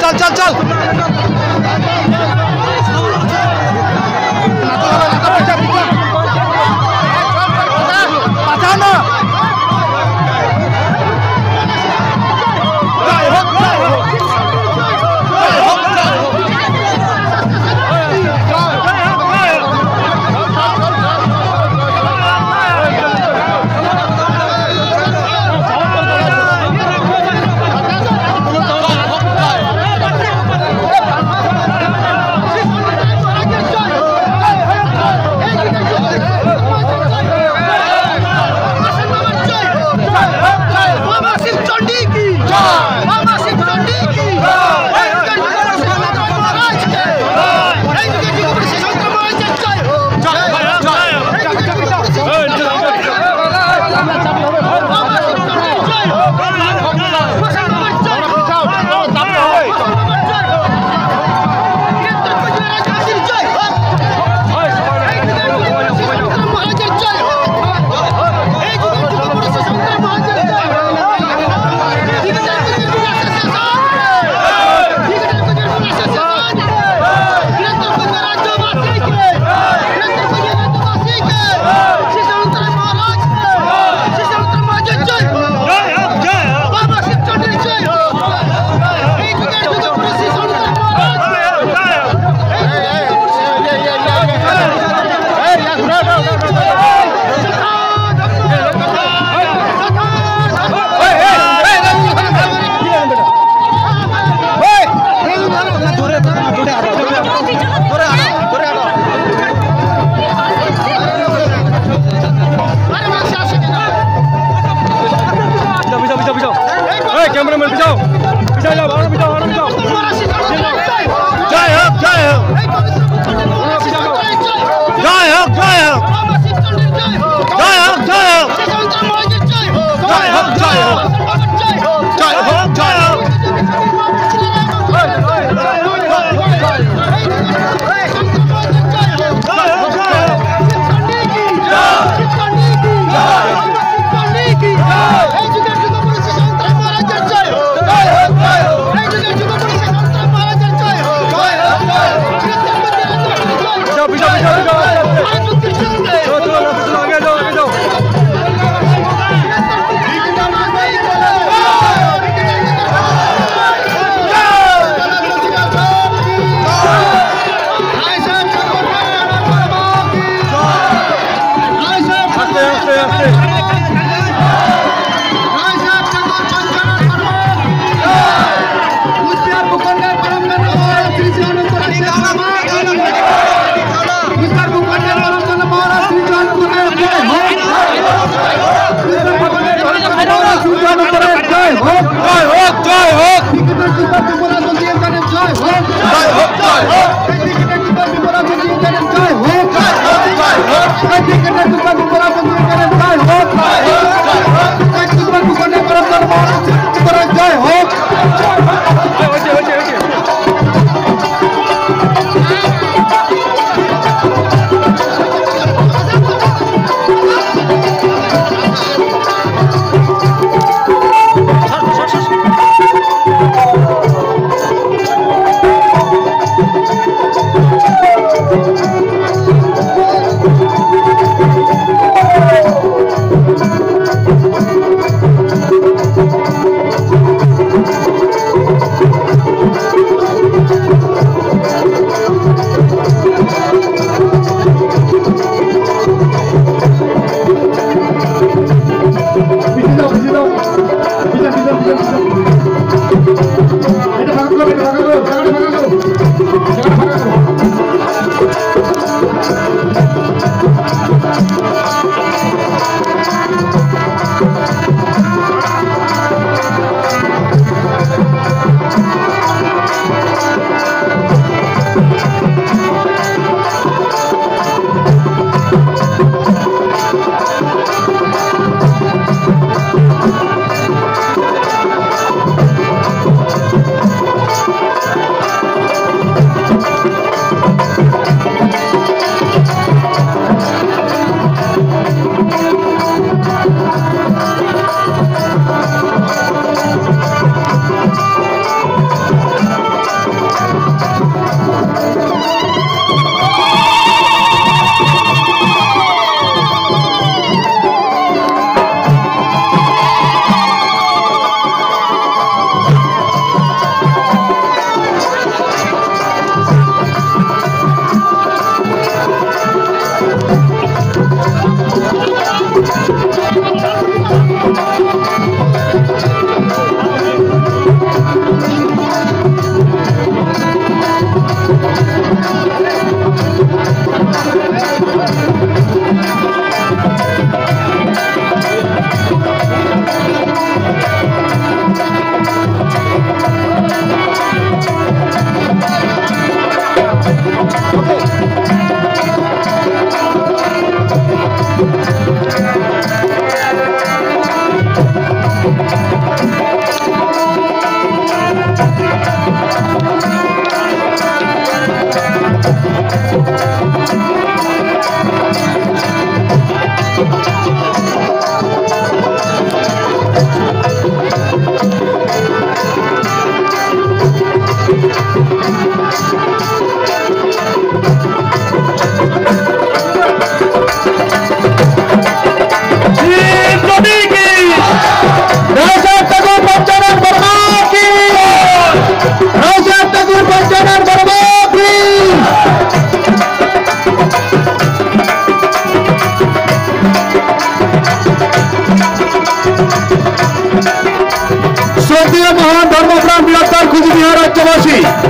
चल चल चल Oh,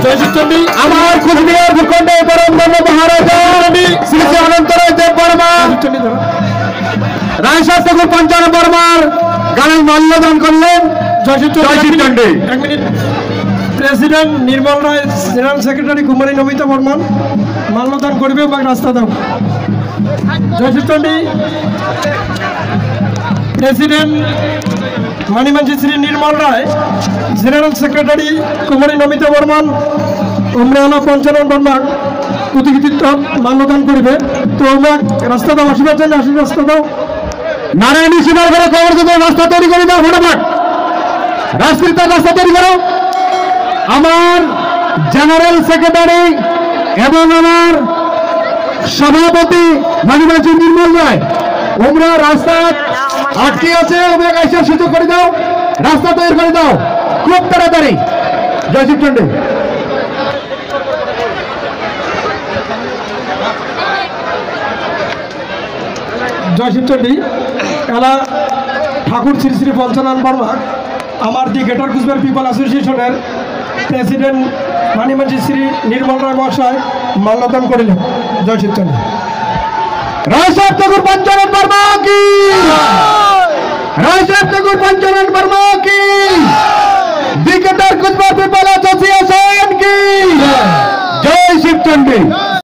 জয়চিত্তী আমার কুচবিহার ভূখণ্ডে পরম ধর্ম মহারাজা। শ্রী শ্রী অনন্তরায় দেব বর্মা। রায়সাদ ঠাকুর পঞ্চানন বর্মার গানের মাল্যদান করলেন জয়চিত্তণ্ডী এক minute president Nirmal Roy general secretary কুমারী নমিতা বর্মন মাল্যদান করবে এবং রাস্তা দাও। জয়চিত্তী প্রেসিডেন্ট মানিমাঞ্জি শ্রী নির্মল রায়, জেনারেল সেক্রেটারি কুমারী নমিতা বর্মন উমরানা পঞ্চানন বর্মা প্রতিনিধিত্ব মাল্যদান করবে। তো আমরা রাস্তা দাও, আশীর্বাদ জানি আশীর্বাদ রাস্তা দাও। নারায়ণী সীমার ঘরে দেবো রাস্তা তৈরি করে দাও ফটাফট। রাজকৃত রাস্তা তৈরি করো। আমার জেনারেল সেক্রেটারি এবং আমার সভাপতি মানিমাজি নির্মল রায়। ওমরা রাস্তা আটকে আছে ওমরা আসার সুযোগ করে দাও, রাস্তা তৈরি করে দাও, খুব তাড়াতাড়ি। জয়শিব চন্ডী। জয়শিবচন্ডী এলা ঠাকুর শ্রী শ্রী পঞ্চানন বর্মা, আমার দি গ্রেটার কুচবিহার পিপল অ্যাসোসিয়েশনের প্রেসিডেন্ট মানিমাঞ্জি শ্রী নির্মল রায় মহাশয় মাল্যদান করিলেন। জয়শিবচন্ডী রায় সাহেব ঠাকুর পঞ্চানন বর্মা কি রায় সাহেব ঠাকুর পঞ্চানন বর্মা কি দিকেটার কুচবিহার পিপল অ্যাসোসিয়েশন কি জয় শিবচন্ডী